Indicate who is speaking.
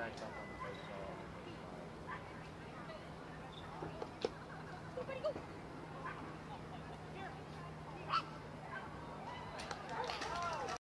Speaker 1: backed up on the.